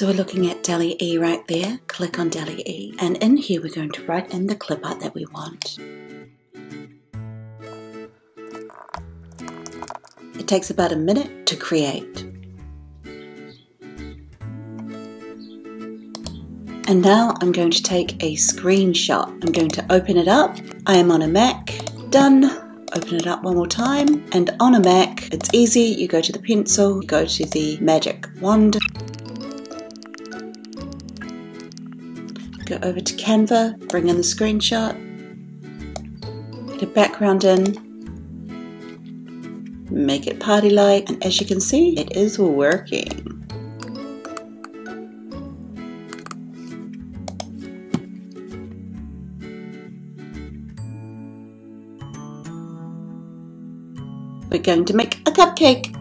So we're looking at DALL-E E right there. Click on DALL-E E. And in here, we're going to write in the clip art that we want. It takes about a minute to create. And now I'm going to take a screenshot. I'm going to open it up. I am on a Mac. Done. Open it up one more time. And on a Mac, it's easy. You go to the pencil, you go to the magic wand. Go over to Canva, bring in the screenshot, get a background in, make it party like, and as you can see, it is working. We're going to make a cupcake.